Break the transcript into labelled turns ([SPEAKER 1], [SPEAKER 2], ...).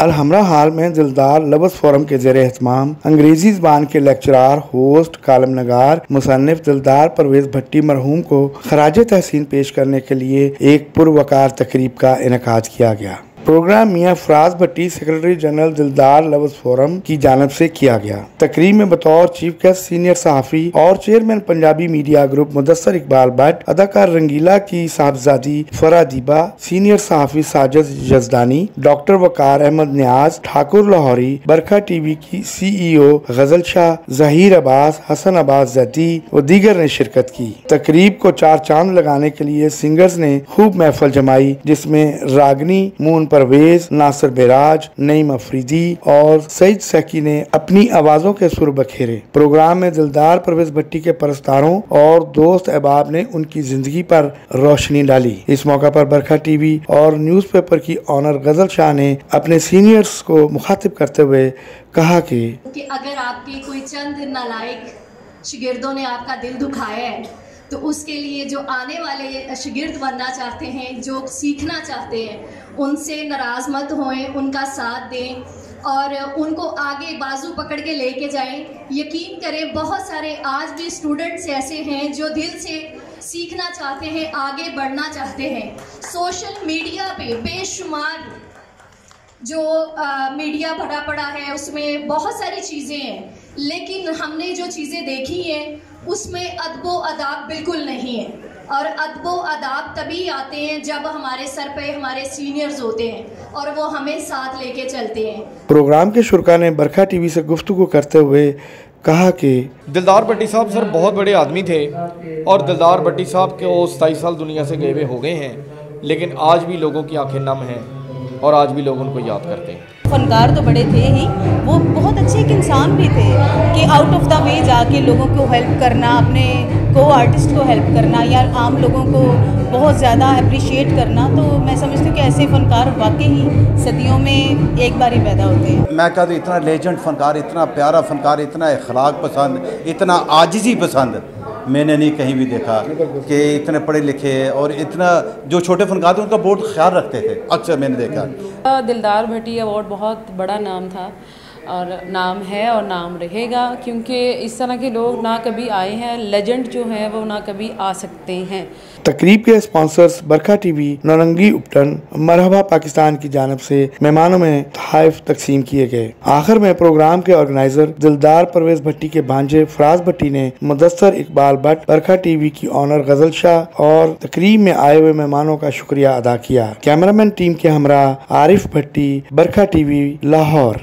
[SPEAKER 1] कल हमरा हाल में दिलदार लबस फोरम के जेर एहतमाम अंग्रेज़ी जबान के लेक्चरार, होस्ट कालम नगार मुसनफ दिलदार परवेज भट्टी मरहूम को खराज तहसीन पेश करने के लिए एक पुरवकार तकरीब का इनका किया गया। प्रोग्राम मियाँ फराज भट्टी, सेक्रेटरी जनरल दिलदार लवज फोरम की जानब से किया गया। तकरीब में बतौर चीफ गेस्ट, सीनियर सहाफ़ी और chairman Punjabi media group Mudassar Iqbal Bhatt, अदाकार रंगीला की साहबजादी फरा दीबा, सीनियर सहाफ़ी साजिद जजदानी, डॉक्टर वकार अहमद न्याज, ठाकुर लाहौरी, बरखा टीवी की सी सीईओ गज़ल शाह, जहीर अब्बास, हसन अब्बास जैदी व दीगर ने शिरकत की। तकरीब को चार चाँद लगाने के लिए सिंगर्स ने खूब महफल जमाई, जिसमें रागनी मून परवेज, नासिर बेराज, नईम अफरीदी और सईद सैकी ने अपनी आवाजों के सुर बखेरे। प्रोग्राम में दिलदार परवेज भट्टी के परस्तारों और दोस्त अहबाब ने उनकी ज़िंदगी पर रोशनी डाली। इस मौका पर बरखा टीवी और न्यूज़पेपर की ऑनर गज़ल शाह ने अपने सीनियर्स को मुखातिब करते हुए कहा कि
[SPEAKER 2] कि अगर आपके कोई चंद नालायक शागिर्दों ने आपका दिल दुखाया है तो उसके लिए जो आने वाले शागिर्द बनना चाहते हैं, जो सीखना चाहते हैं, उनसे नाराज़ मत होएँ, उनका साथ दें और उनको आगे बाजू पकड़ के लेके जाएँ। यकीन करें, बहुत सारे आज भी स्टूडेंट्स ऐसे हैं जो दिल से सीखना चाहते हैं, आगे बढ़ना चाहते हैं। सोशल मीडिया पे बेशुमार जो आ, मीडिया भरा पड़ा है उसमें बहुत सारी चीज़ें हैं लेकिन हमने जो चीज़ें देखी हैं उसमें अदबो अदाब बिल्कुल नहीं है। और अदबो अदाब तभी आते हैं जब हमारे सर पे हमारे सीनियर्स होते हैं और वो हमें साथ लेके चलते हैं।
[SPEAKER 1] प्रोग्राम के शुरा ने बरखा टीवी से गुफ्तु करते हुए कहा कि
[SPEAKER 3] दिलदार भट्टी साहब सर बहुत बड़े आदमी थे और दिलदार भट्टी साहब के वो सताईस साल दुनिया से गए हुए हो गए हैं लेकिन आज भी लोगों की आँखें नम हैं। और आज भी लोग उनको याद करते हैं।
[SPEAKER 4] फनकार तो बड़े थे ही। वो बहुत अच्छे एक इंसान भी थे कि आउट ऑफ़ द वे जाके लोगों को हेल्प करना अपने को आर्टिस्ट को हेल्प करना या आम लोगों को बहुत ज़्यादा अप्रिशिएट करना तो मैं समझती हूँ कि ऐसे फ़नकार वाकई ही सदियों में एक बार ही पैदा होते हैं।
[SPEAKER 5] मैं कहता इतना लेजेंड फ़नकार इतना प्यारा फ़नकार इतना अखलाक पसंद इतना आजिज़ी पसंद मैंने नहीं कहीं भी देखा कि इतने पढ़े लिखे और इतना जो छोटे फनकार थे, उनका बहुत ख्याल रखते थे। अक्सर मैंने देखा।
[SPEAKER 6] दिलदार भट्टी अवार्ड बहुत बड़ा नाम था। और नाम है और नाम रहेगा, क्योंकि इस तरह के लोग ना कभी आए हैं लेजेंड जो हैं वो ना कभी आ सकते हैं।
[SPEAKER 1] तकरीब के स्पॉन्सर्स बरखा टीवी, नौरंगी उपटन, मरहबा पाकिस्तान की जानब से मेहमानों में तहफ़ तकसीम किए गए। आखिर में प्रोग्राम के ऑर्गेनाइजर दिलदार परवेज भट्टी के भांजे फराज भट्टी ने मुदस्तर इकबाल भट्ट, बरखा टीवी की ऑनर गज़ल शाह और तकरीब में आए हुए मेहमानों का शुक्रिया अदा किया। कैमरामैन टीम के हमरा आरिफ भट्टी, बरखा टीवी, लाहौर।